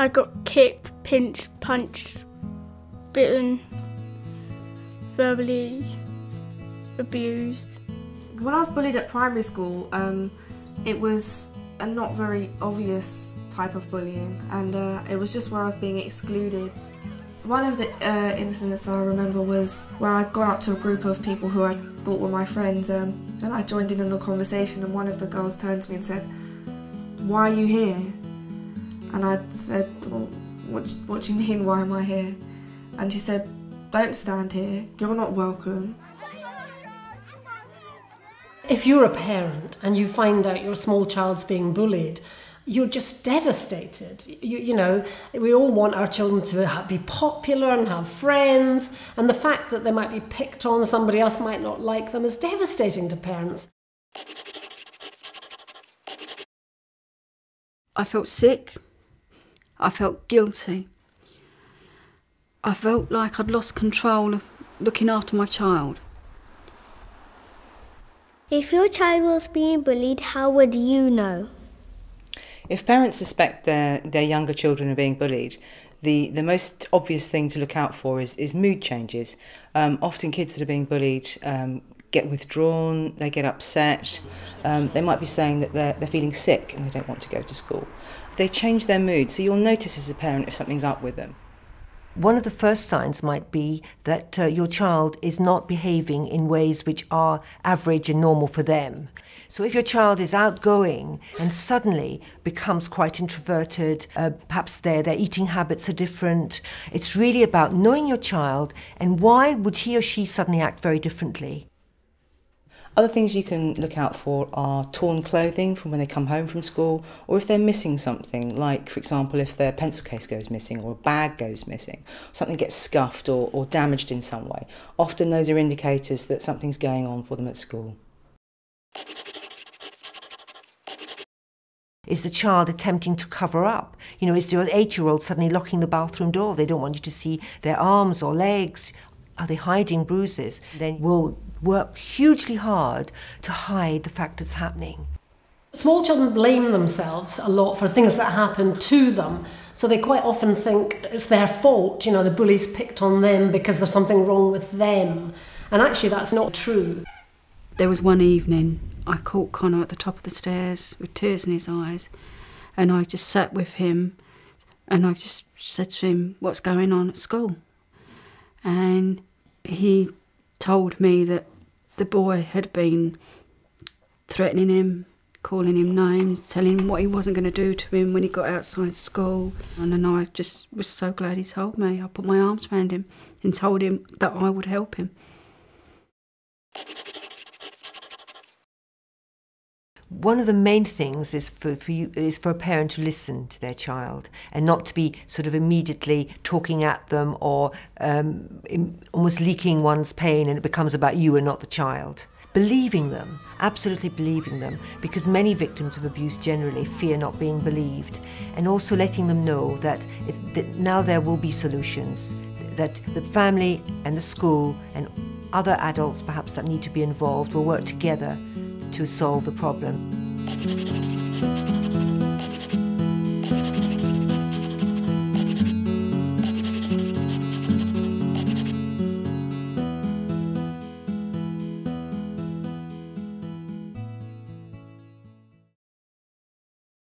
I got kicked, pinched, punched, bitten, verbally abused. When I was bullied at primary school, um, it was a not very obvious type of bullying, and uh, it was just where I was being excluded. One of the uh, incidents that I remember was where I'd gone up to a group of people who I thought were my friends, um, and I joined in in the conversation, and one of the girls turned to me and said, "Why are you here?" And I said, well, what, what do you mean, why am I here? And she said, don't stand here, you're not welcome. If you're a parent and you find out your small child's being bullied, you're just devastated. You, you know, we all want our children to be popular and have friends, and the fact that they might be picked on, somebody else might not like them, is devastating to parents. I felt sick. I felt guilty. I felt like I'd lost control of looking after my child. If your child was being bullied, how would you know? If parents suspect their, their younger children are being bullied, the, the most obvious thing to look out for is, is mood changes. Um, often kids that are being bullied um, get withdrawn, they get upset, um, they might be saying that they're, they're feeling sick and they don't want to go to school. They change their mood, so you'll notice as a parent if something's up with them. One of the first signs might be that uh, your child is not behaving in ways which are average and normal for them. So, if your child is outgoing and suddenly becomes quite introverted, uh, perhaps their, their eating habits are different, it's really about knowing your child and why would he or she suddenly act very differently. Other things you can look out for are torn clothing from when they come home from school, or if they're missing something, like, for example, if their pencil case goes missing or a bag goes missing, something gets scuffed or, or damaged in some way. Often those are indicators that something's going on for them at school. Is the child attempting to cover up? You know, is your eight year old suddenly locking the bathroom door? They don't want you to see their arms or legs. Are they hiding bruises? Then we'll work hugely hard to hide the fact it's happening. Small children blame themselves a lot for things that happen to them. So they quite often think it's their fault, you know, the bullies picked on them because there's something wrong with them. And actually, that's not true. There was one evening I caught Connor at the top of the stairs with tears in his eyes, and I just sat with him and I just said to him, What's going on at school? And he told me that the boy had been threatening him, calling him names, telling him what he wasn't going to do to him when he got outside school. And I just was so glad he told me. I put my arms around him and told him that I would help him. One of the main things is for, for you is for a parent to listen to their child and not to be sort of immediately talking at them or um, almost leaking one's pain and it becomes about you and not the child believing them absolutely believing them because many victims of abuse generally fear not being believed and also letting them know that, that now there will be solutions that the family and the school and other adults perhaps that need to be involved will work together to solve the problem. Thank you.